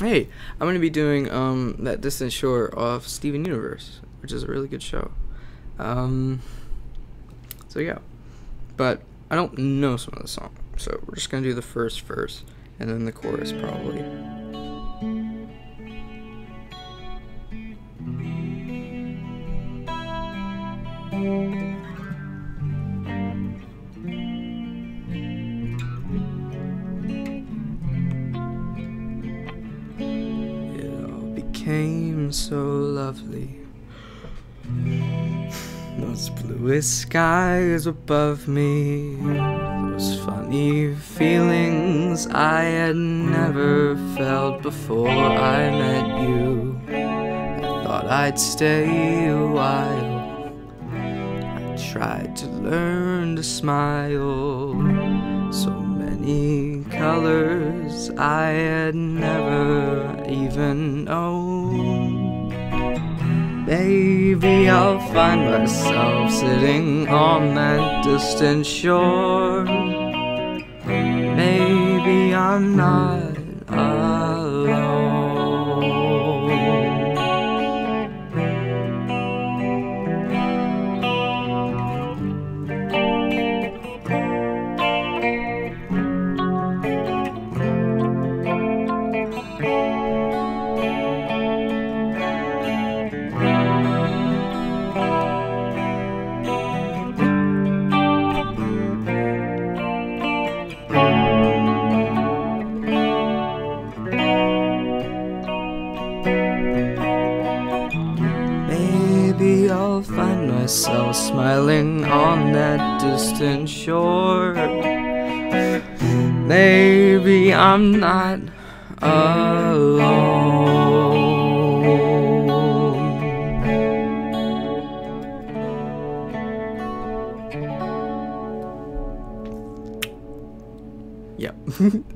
Hey, I'm gonna be doing um that Distant Shore off Steven Universe, which is a really good show. Um, so yeah, but I don't know some of the song, so we're just gonna do the first verse and then the chorus probably. Became so lovely. Those bluest skies above me, those funny feelings I had never felt before I met you. I thought I'd stay a while. I tried to learn to smile. So many colors I had never even known. Maybe I'll find myself sitting on that distant shore. Maybe I'm not Maybe I'll find myself smiling on that distant shore. Maybe I'm not alone. Yep.